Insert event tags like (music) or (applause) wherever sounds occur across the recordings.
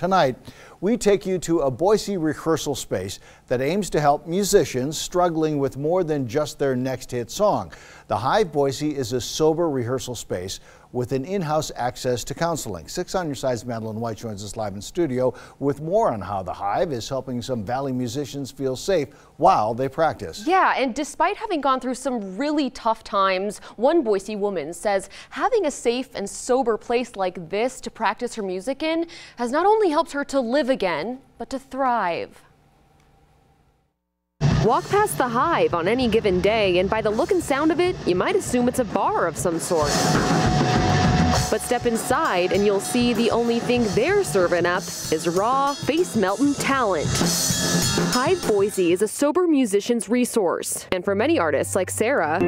Tonight, we take you to a Boise rehearsal space that aims to help musicians struggling with more than just their next hit song. The Hive Boise is a sober rehearsal space with an in-house access to counseling. Six on your side's Madeline White joins us live in studio with more on how the Hive is helping some Valley musicians feel safe while they practice. Yeah, and despite having gone through some really tough times, one Boise woman says having a safe and sober place like this to practice her music in has not only helped her to live again, but to thrive. Walk past the Hive on any given day, and by the look and sound of it, you might assume it's a bar of some sort. But step inside and you'll see the only thing they're serving up is raw, face-melting talent. Hive Boise is a sober musician's resource, and for many artists like Sarah,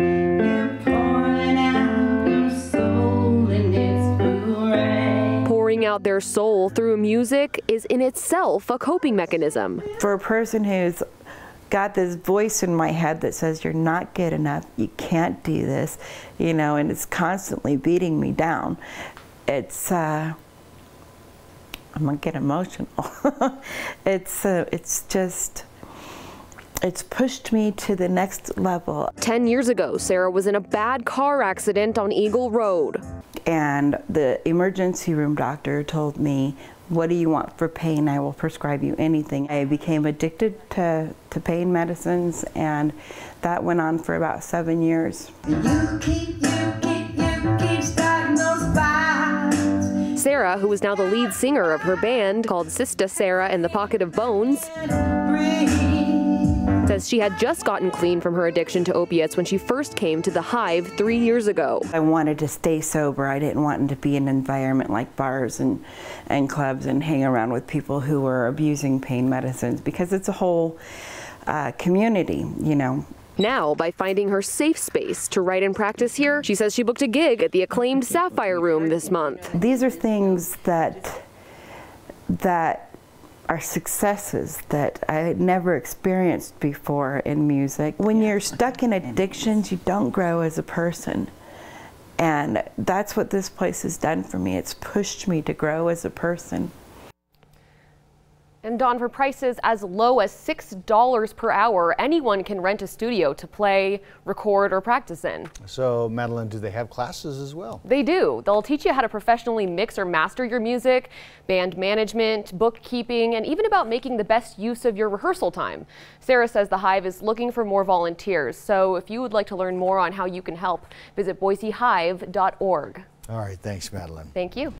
pouring out their soul through music is in itself a coping mechanism. For a person who's got this voice in my head that says you're not good enough, you can't do this, you know, and it's constantly beating me down. It's uh, I'm gonna get emotional. (laughs) it's uh, it's just it's pushed me to the next level. 10 years ago, Sarah was in a bad car accident on Eagle Road. And the emergency room doctor told me, what do you want for pain? I will prescribe you anything. I became addicted to, to pain medicines and that went on for about seven years. You keep, you keep, you keep Sarah, who is now the lead singer of her band called Sista Sarah and the Pocket of Bones, says she had just gotten clean from her addiction to opiates when she first came to the Hive three years ago. I wanted to stay sober. I didn't want to be in an environment like bars and, and clubs and hang around with people who were abusing pain medicines because it's a whole uh, community, you know. Now, by finding her safe space to write and practice here, she says she booked a gig at the acclaimed Sapphire Room this month. These are things that that are successes that I had never experienced before in music. When you're stuck in addictions, you don't grow as a person. And that's what this place has done for me. It's pushed me to grow as a person. And Don, for prices as low as $6 per hour, anyone can rent a studio to play, record, or practice in. So, Madeline, do they have classes as well? They do. They'll teach you how to professionally mix or master your music, band management, bookkeeping, and even about making the best use of your rehearsal time. Sarah says the Hive is looking for more volunteers. So, if you would like to learn more on how you can help, visit boisehive.org. All right. Thanks, Madeline. Thank you.